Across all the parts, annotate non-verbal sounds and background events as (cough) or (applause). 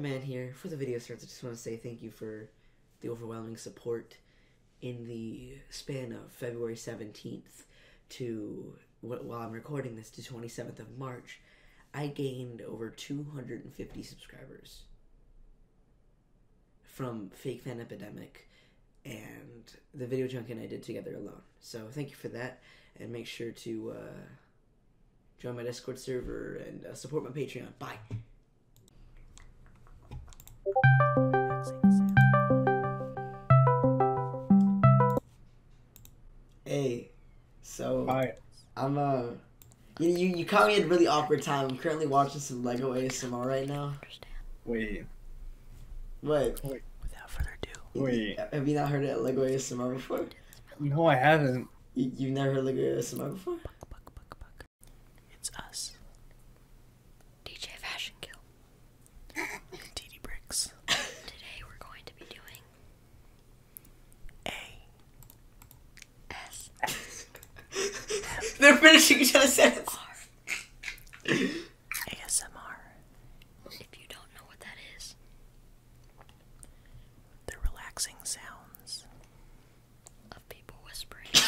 Man here. For the video starts, I just want to say thank you for the overwhelming support in the span of February 17th to while I'm recording this to 27th of March. I gained over 250 subscribers from Fake Fan Epidemic and the Video Junk and I did together alone. So thank you for that, and make sure to uh, join my Discord server and uh, support my Patreon. Bye. Hey, so Hi. I'm uh, you, you you caught me at a really awkward time. I'm currently watching some Lego ASMR right now. Wait. What? Wait. Without further ado, Wait. Have you not heard of Lego ASMR before? No, I haven't. You, you've never heard Lego ASMR before? buck, buck, buck. It's us, DJ Fashion Kill. TD Bricks. Today we're going to be doing A. S They're finishing each other's sentence. (laughs) ASMR. If you don't know what that is, The relaxing sounds. of people whispering. (laughs)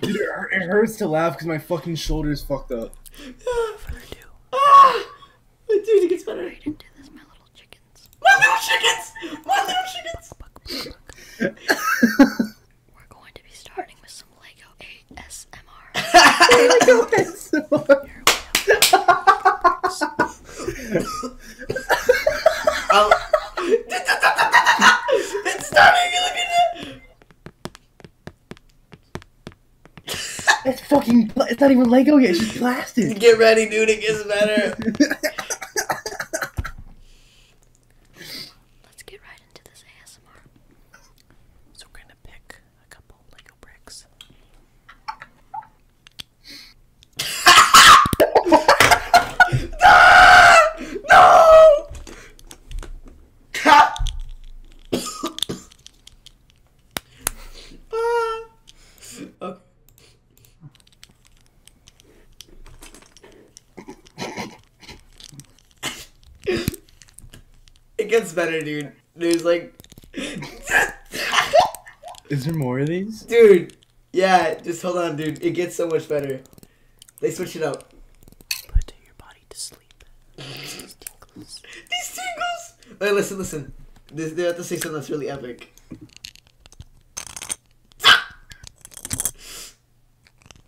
Dude, it, hurts to laugh because my fucking shoulder's fucked up. Further ado, ah! Dude, it gets better. right into this, my little chickens. My little chickens! My little chickens! buck, buck, buck. We're going to be starting with some Lego ASMR. Um, it's starting! Look at it! It's fucking. It's not even Lego yet. It's just plastic. Get ready, dude. It gets better. (laughs) Let's get right into this ASMR. So we're gonna pick a couple Lego bricks. No! Ha! Ah. okay. It gets better, dude. There's like, Is there more of these? dude. Yeah, just hold on, dude. It gets so much better. They switch it up. Put your body to sleep. These tingles. These tingles. Wait, listen, listen. This, they have to say something that's really epic.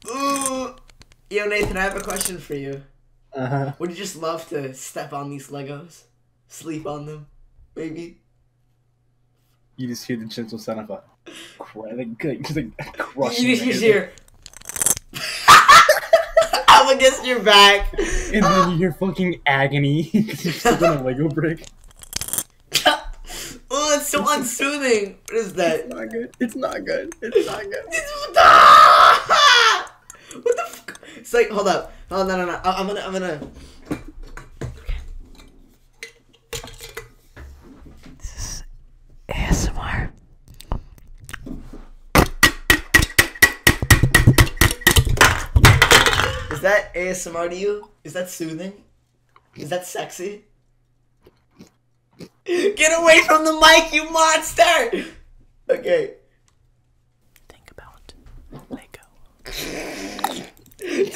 Ooh. Yo, Nathan, I have a question for you. Uh huh. Would you just love to step on these Legos? Sleep on them? Maybe? You just hear the gentle sound of a like, like, just like crushing. You just, hear. (laughs) I'm against your back. And then you hear fucking agony (laughs) because you're stuck on a (laughs) Lego brick. oh, it's so unsoothing. What is that? It's not good. It's not good. It's not good. It's, what the fuck? It's like, hold up. Oh no no no! I'm gonna I'm gonna. That ASMR to you? Is that soothing? Is that sexy? (laughs) Get away from the mic, you monster! Okay. Think about Lego. (laughs) Did you? Did you?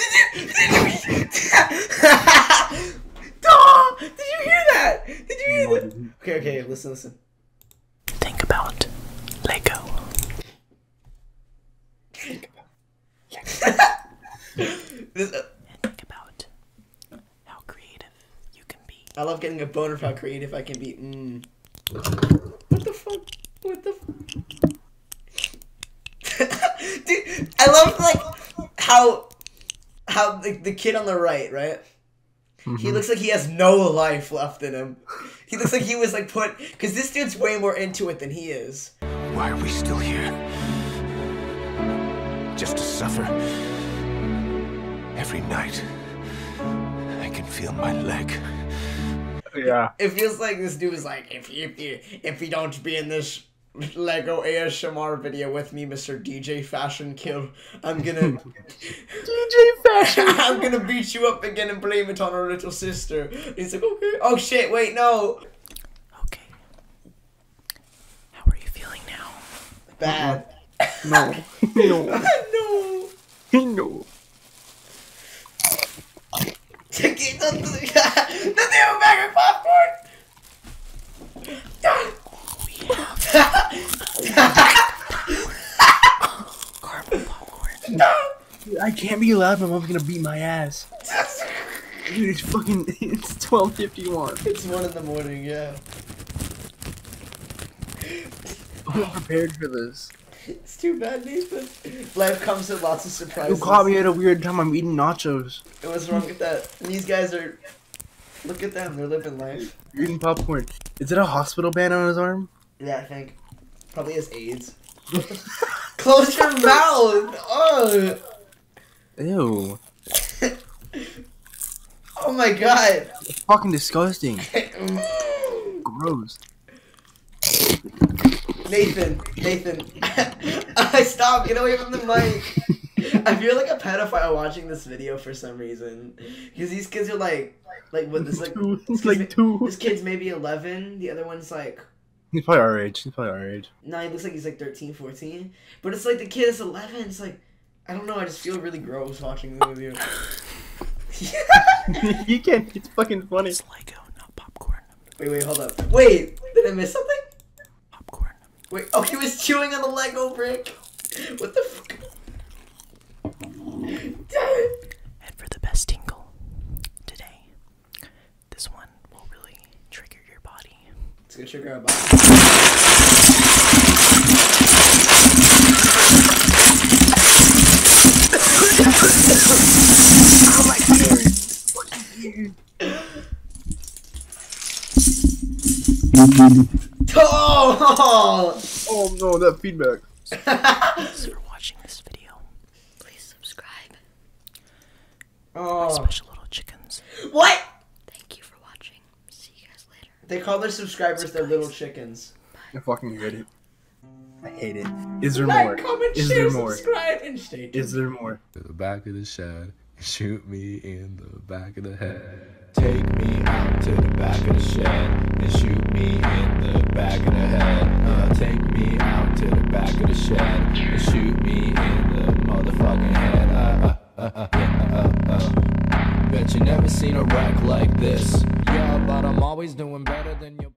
Aw, (laughs) did you hear that? Did you hear that? Okay, okay, listen, listen. Think about Lego. This, uh, And think about how creative you can be. I love getting a boner for how creative I can be. Mm. What the fuck? What the? F- (laughs) Dude, I love like how how the, the kid on the right, right? He looks like he has no life left in him. He looks like he was like put because this dude's way more into it than he is. Why are we still here? Just to suffer? Every night, I can feel my leg. Yeah. It feels like this dude is like, if you if you, if you don't be in this Lego ASMR video with me, Mr. DJ Fashion Kill. I'm gonna (laughs) DJ Fashion. (laughs) I'm gonna beat you up again and blame it on our little sister. He's like, okay. Oh shit, wait, no. Okay. How are you feeling now? Bad. No. (laughs) No. no. No. Don't do it. Don't do bag of popcorn. Caramel popcorn. I can't be loud. My mom's gonna beat my ass. Dude, it's fucking. It's twelve fifty one. It's one in the morning, yeah. I'm not prepared for this. It's too bad, Nathan. Life comes with lots of surprises. You caught me at a weird time. I'm eating nachos. What's wrong with that? These guys are. Look at them. They're living life. You're eating popcorn. Is it a hospital band on his arm? Yeah, I think. Probably has AIDS. (laughs) Close your mouth. Oh. Ew. (laughs) Oh my god. It's fucking disgusting. (laughs) Gross. Nathan, Nathan, I stop. Get away from the mic. I feel like a pedophile watching this video for some reason, because these kids are like, like what this like, Two. this like kid's- two. This kid's maybe eleven. The other one's like, He's probably our age. He's probably our age. no, he looks like he's like 13, 14. But it's like the kid is eleven. It's like, I don't know. I just feel really gross watching the video. (laughs) you can't. It's fucking funny. It's Lego, not popcorn. wait, wait, hold up. Wait, did I miss something? Popcorn. Wait, oh, he was chewing on the Lego brick. What the fuck? And for the best tingle today, this one will really trigger your body. It's gonna trigger our body. Oh! (laughs) Oh Oh no, that feedback. (laughs) Thanks for watching this video. Please subscribe. My oh. special little chickens. What? Thank you for watching. See you guys later. They call their subscribers their little chickens. I fucking hate it. I hate it. Is there Like, more? comment, Is share, there more? subscribe, and stay tuned. Is there more? To the back of the shed, shoot me in the back of the head. Take me out to the back of the shed and shoot me in like this. Yeah, but I'm always doing better than your.